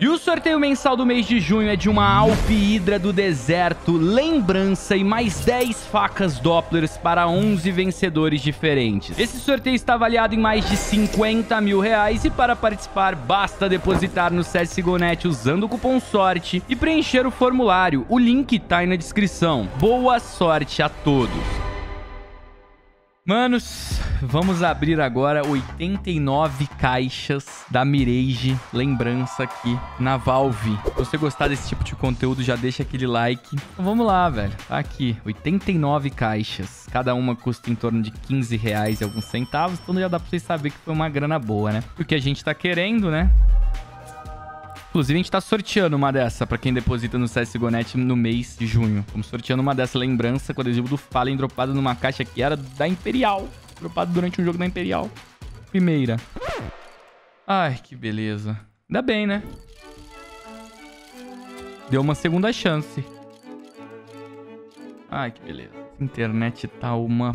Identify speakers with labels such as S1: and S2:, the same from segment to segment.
S1: E o sorteio mensal do mês de junho é de uma Alp Hidra do deserto, lembrança e mais 10 facas Dopplers para 11 vencedores diferentes. Esse sorteio está avaliado em mais de 50 mil reais e para participar basta depositar no CSGONET usando o cupom SORTE e preencher o formulário. O link tá aí na descrição. Boa sorte a todos! Manos, vamos abrir agora 89 caixas da Mirage, lembrança aqui na Valve. Se você gostar desse tipo de conteúdo, já deixa aquele like. Então vamos lá, velho. Tá aqui, 89 caixas. Cada uma custa em torno de 15 reais e alguns centavos, então já dá pra vocês saberem que foi uma grana boa, né? O que a gente tá querendo, né? Inclusive, a gente tá sorteando uma dessa pra quem deposita no CSGONET no mês de junho. Estamos sorteando uma dessa lembrança com adesivo do Fallen dropado numa caixa que era da Imperial. Dropado durante um jogo da Imperial. Primeira. Ai, que beleza. Ainda bem, né? Deu uma segunda chance. Ai, que beleza. Internet tá uma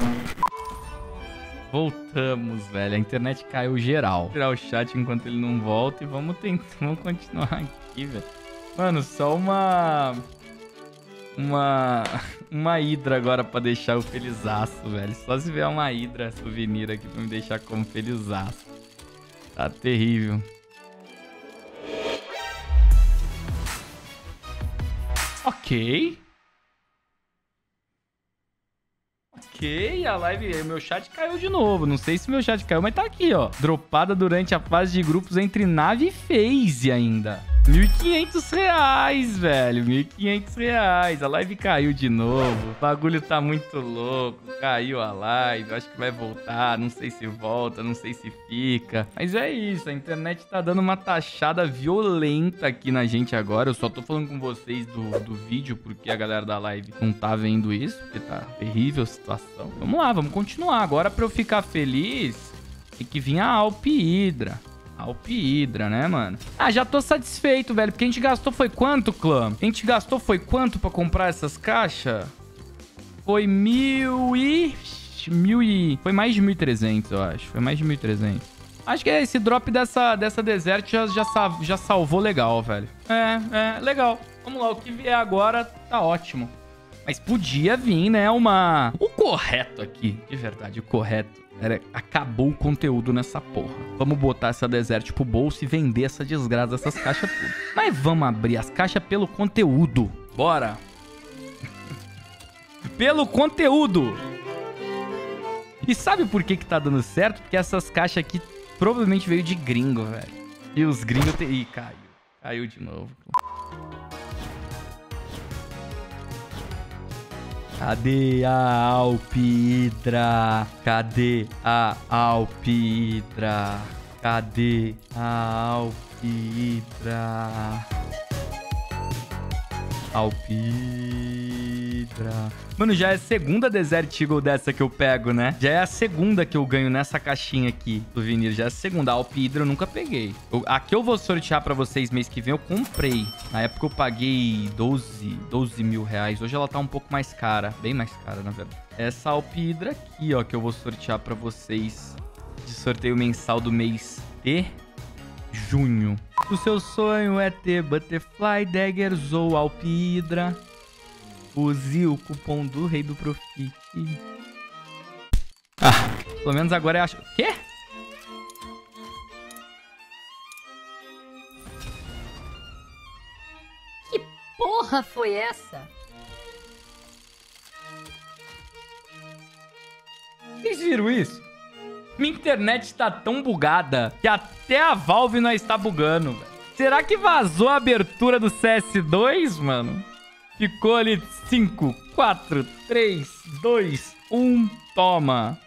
S1: Voltamos, velho. A internet caiu geral. Tirar o chat enquanto ele não volta e vamos tentar, vamos continuar aqui, velho. Mano, só uma uma uma hidra agora pra deixar o felizaço, velho. Só se vier uma hidra souvenir aqui pra me deixar como felizaço. Tá terrível. Ok. Ok, a live, meu chat caiu de novo. Não sei se meu chat caiu, mas tá aqui, ó. Dropada durante a fase de grupos entre nave e phase ainda. 1.500 reais, velho. 1.500 reais. A live caiu de novo. O bagulho tá muito louco. Caiu a live. Acho que vai voltar. Não sei se volta, não sei se fica. Mas é isso. A internet tá dando uma taxada violenta aqui na gente agora. Eu só tô falando com vocês do, do vídeo porque a galera da live não tá vendo isso. Porque tá terrível a situação. Vamos lá, vamos continuar. Agora, pra eu ficar feliz, tem que vir a Alpidra, né, mano? Ah, já tô satisfeito, velho. Porque a gente gastou foi quanto, clã? A gente gastou foi quanto pra comprar essas caixas? Foi mil e... Mil e... Foi mais de 1.300, eu acho. Foi mais de 1.300. Acho que esse drop dessa, dessa desert já, já, já salvou legal, velho. É, é, legal. Vamos lá, o que vier agora tá ótimo. Mas podia vir, né, uma... O correto aqui, de verdade, o correto era, acabou o conteúdo nessa porra. Vamos botar essa desert pro bolso e vender essa desgraça dessas caixas tudo. Mas vamos abrir as caixas pelo conteúdo. Bora. pelo conteúdo. E sabe por que que tá dando certo? Porque essas caixas aqui provavelmente veio de gringo, velho. E os gringos... Te... Ih, caiu. Caiu de novo. Cadê a Alpidra? Cadê a Alpidra? Cadê a Alpidra? Alpidra. Mano, já é a segunda Desert Eagle dessa que eu pego, né? Já é a segunda que eu ganho nessa caixinha aqui do vinil. Já é a segunda. A Alpidra eu nunca peguei. Eu, a que eu vou sortear pra vocês mês que vem, eu comprei. Na época eu paguei 12, 12 mil reais. Hoje ela tá um pouco mais cara. Bem mais cara, na verdade. Essa Alpidra aqui, ó, que eu vou sortear pra vocês. De sorteio mensal do mês de junho. O seu sonho é ter Butterfly, Daggers ou Alpidra. Use o cupom do Rei do Profit. Ah, pelo menos agora eu acho... Quê?
S2: Que porra foi essa?
S1: Vocês viram isso? Minha internet tá tão bugada que até a Valve não está bugando, velho. Será que vazou a abertura do CS2, mano? Ficou ali 5, 4, 3, 2, 1, toma.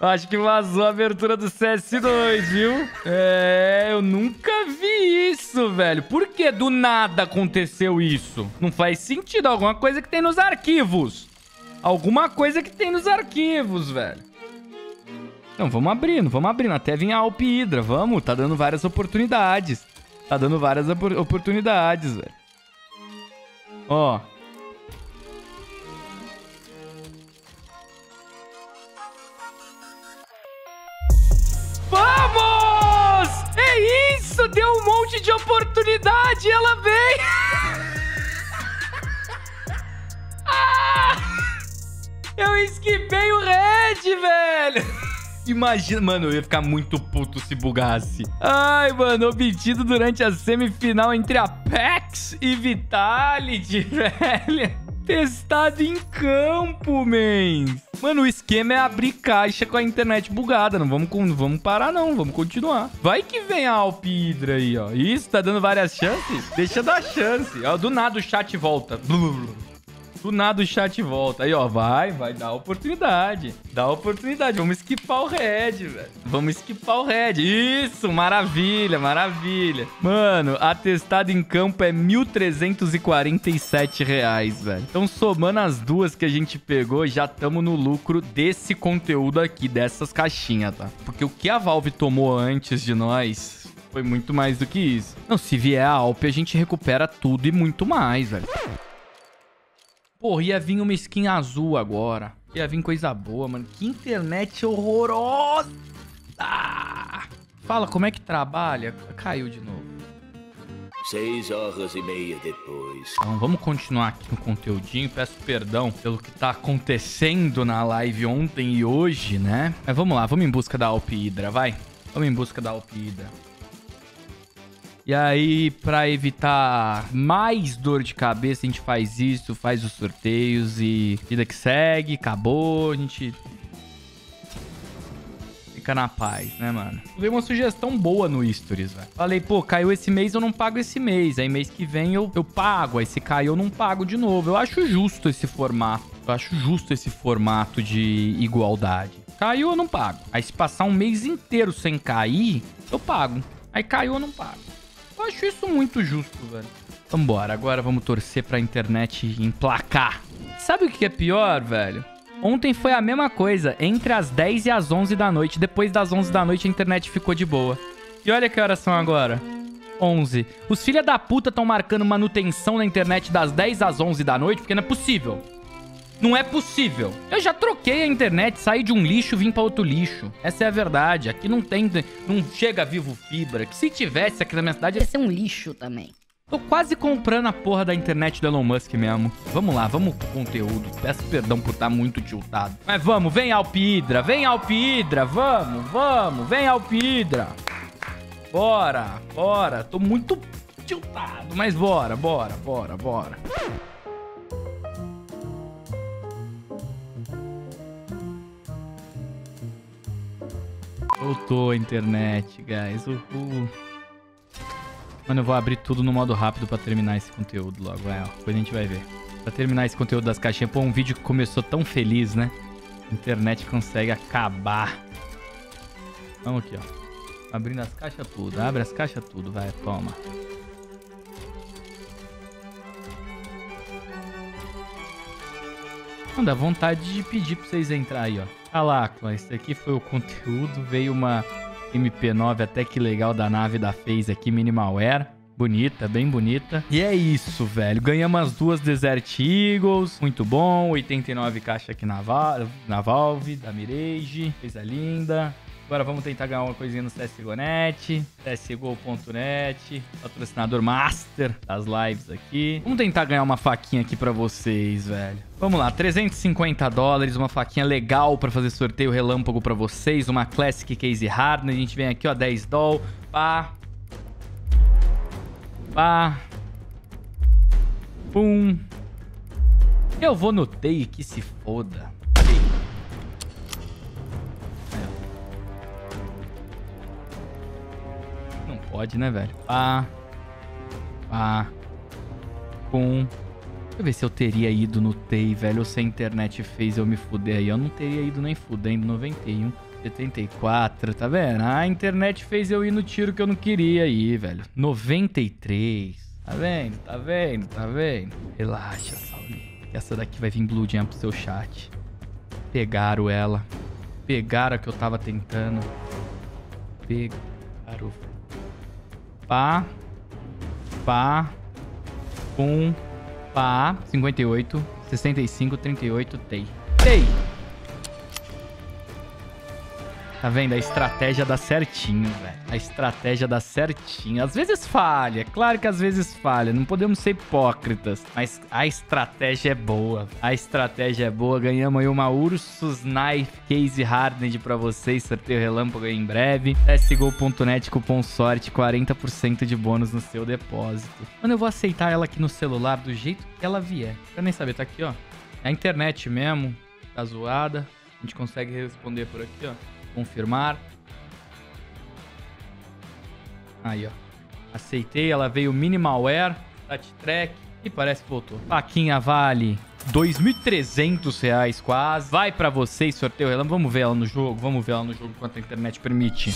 S1: Acho que vazou a abertura do CS2, viu? É, eu nunca vi isso, velho. Por que do nada aconteceu isso? Não faz sentido. Alguma coisa que tem nos arquivos. Alguma coisa que tem nos arquivos, velho. Não, vamos abrindo, vamos abrindo. Até vir a Alp Hydra, vamos. Tá dando várias oportunidades. Tá dando várias oportunidades, velho. Ó. Vamos! É isso! Deu um monte de oportunidade. Ela veio. ah! Eu esquipei o red, velho. Imagina, mano, eu ia ficar muito puto se bugasse. Ai, mano, obtido durante a semifinal entre a PEX e Vitality, velho. Testado em campo, mens. Mano, o esquema é abrir caixa com a internet bugada. Não vamos, não vamos parar, não. Vamos continuar. Vai que vem a Alpidra aí, ó. Isso, tá dando várias chances? Deixa dar chance. Ó, do nada o chat volta. Do nada o chat volta. Aí, ó, vai, vai dar oportunidade. Dá oportunidade. Vamos esquipar o red, velho. Vamos esquipar o red. Isso, maravilha, maravilha. Mano, atestado em campo é 1.347 reais, velho. Então, somando as duas que a gente pegou, já estamos no lucro desse conteúdo aqui, dessas caixinhas, tá? Porque o que a Valve tomou antes de nós foi muito mais do que isso. Não, se vier a Alp, a gente recupera tudo e muito mais, velho. Porra, ia vir uma skin azul agora. Ia vir coisa boa, mano. Que internet horrorosa! Fala, como é que trabalha? Caiu de novo.
S3: Seis horas e meia depois.
S1: Então, vamos continuar aqui no conteúdinho. Peço perdão pelo que tá acontecendo na live ontem e hoje, né? Mas vamos lá, vamos em busca da Alp Hydra, vai. Vamos em busca da Alp Hydra. E aí, para evitar mais dor de cabeça, a gente faz isso, faz os sorteios e vida que segue, acabou, a gente fica na paz, né, mano? Veio uma sugestão boa no Stories, velho. Falei, pô, caiu esse mês, eu não pago esse mês. Aí mês que vem eu, eu pago. Aí se caiu, eu não pago de novo. Eu acho justo esse formato. Eu acho justo esse formato de igualdade. Caiu, eu não pago. Aí se passar um mês inteiro sem cair, eu pago. Aí caiu, eu não pago. Eu acho isso muito justo, velho. Vambora, agora vamos torcer pra internet emplacar. Sabe o que é pior, velho? Ontem foi a mesma coisa, entre as 10 e as 11 da noite. Depois das 11 da noite a internet ficou de boa. E olha que horas são agora. 11. Os filha da puta estão marcando manutenção na internet das 10 às 11 da noite, porque não é possível. Não é possível. Eu já troquei a internet, saí de um lixo, vim para outro lixo. Essa é a verdade. Aqui não tem, não chega vivo fibra. Que se tivesse aqui na minha cidade
S2: ia ser um lixo também.
S1: Tô quase comprando a porra da internet do Elon Musk mesmo. Vamos lá, vamos pro conteúdo. Peço perdão por estar tá muito tiltado. Mas vamos, vem Alpidra, vem Alpidra, vamos, vamos, vem Alpidra. Bora, bora. Tô muito tiltado, mas bora, bora, bora, bora. Voltou a internet, guys. Uhul. Mano, eu vou abrir tudo no modo rápido pra terminar esse conteúdo logo. É, ó, depois a gente vai ver. Pra terminar esse conteúdo das caixinhas. Pô, um vídeo que começou tão feliz, né? A internet consegue acabar. Vamos aqui, ó. Abrindo as caixas tudo. Abre as caixas tudo, vai, toma. Não dá vontade de pedir pra vocês entrar aí, ó. Clã, esse aqui foi o conteúdo. Veio uma MP9 até que legal da nave da FaZe aqui, Minimalware. Bonita, bem bonita. E é isso, velho. Ganhamos as duas Desert Eagles. Muito bom. 89 caixa aqui na, na Valve, da Mirage. Coisa linda. Agora vamos tentar ganhar uma coisinha no CSGO.net, CSGO.net, patrocinador master das lives aqui. Vamos tentar ganhar uma faquinha aqui pra vocês, velho. Vamos lá, 350 dólares, uma faquinha legal pra fazer sorteio relâmpago pra vocês, uma Classic Case Hardner. A gente vem aqui, ó, 10 doll, pá. Pá. Pum. Eu vou no que se foda. Pode, né, velho? Pá. Pá. Pum. Deixa eu ver se eu teria ido no TEI, velho. Ou se a internet fez eu me fuder aí. Eu não teria ido nem fudendo. 91, 74, tá vendo? A internet fez eu ir no tiro que eu não queria ir, velho. 93. Tá vendo? Tá vendo? Tá vendo? Relaxa, Saulinho. Essa daqui vai vir Blue Jam pro seu chat. Pegaram ela. Pegaram a que eu tava tentando. Pegaram. Pá. Pá. Pum. Pá. 58. 65, 38. Tei. Tei. Tá vendo? A estratégia dá certinho, velho. A estratégia dá certinho. Às vezes falha, é claro que às vezes falha. Não podemos ser hipócritas. Mas a estratégia é boa. A estratégia é boa. Ganhamos aí uma Ursus Knife Case Hardened pra vocês. Sorteio relâmpago aí em breve. SGO.net, cupom sorte, 40% de bônus no seu depósito. Mano, eu vou aceitar ela aqui no celular do jeito que ela vier. Quero nem saber, tá aqui, ó. É a internet mesmo. Tá zoada. A gente consegue responder por aqui, ó confirmar. Aí, ó. Aceitei, ela veio minimalware, touch track e parece que voltou. Faquinha vale 2.300 reais quase. Vai pra vocês, sorteio relâmpago. Vamos ver ela no jogo, vamos ver ela no jogo enquanto a internet permite.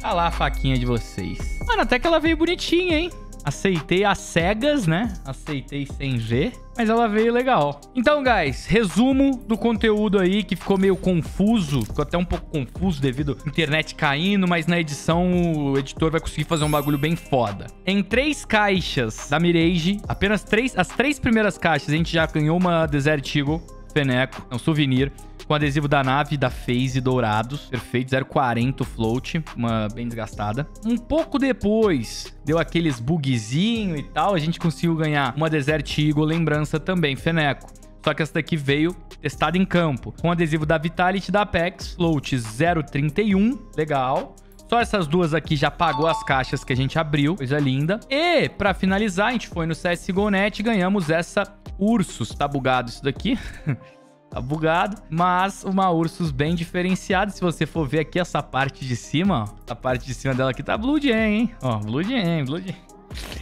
S1: Tá lá a faquinha de vocês. Mano, até que ela veio bonitinha, hein? Aceitei as cegas, né? Aceitei sem G, mas ela veio legal. Então, guys, resumo do conteúdo aí que ficou meio confuso, ficou até um pouco confuso devido à internet caindo, mas na edição o editor vai conseguir fazer um bagulho bem foda. Em três caixas da Mirage, apenas três, as três primeiras caixas, a gente já ganhou uma Desert Eagle, Feneco, é um souvenir com adesivo da nave da Phase dourados. Perfeito, 0,40 float, uma bem desgastada. Um pouco depois, deu aqueles bugzinho e tal, a gente conseguiu ganhar uma Desert Eagle lembrança também, Feneco. Só que essa daqui veio testada em campo, com adesivo da Vitality da Apex, float 0,31, legal. Só essas duas aqui já pagou as caixas que a gente abriu, coisa linda. E, pra finalizar, a gente foi no CSGO.net e ganhamos essa Ursus. Tá bugado isso daqui? tá bugado, mas uma Ursus bem diferenciada. Se você for ver aqui essa parte de cima, ó, a parte de cima dela aqui tá Blue Jam, hein? Ó, Blue Jam, Blue Jam.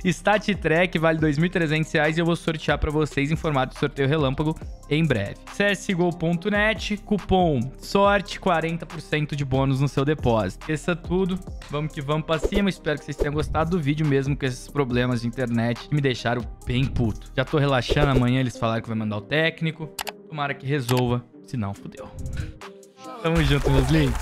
S1: Stat Track vale R$ 2.300 e eu vou sortear para vocês em formato de sorteio relâmpago em breve. csgo.net, cupom sorte, 40% de bônus no seu depósito. É tudo. Vamos que vamos para cima. Espero que vocês tenham gostado do vídeo mesmo com esses problemas de internet que me deixaram bem puto. Já tô relaxando, amanhã eles falaram que vai mandar o técnico. Tomara que resolva, se não, fudeu. Tamo junto, meus links.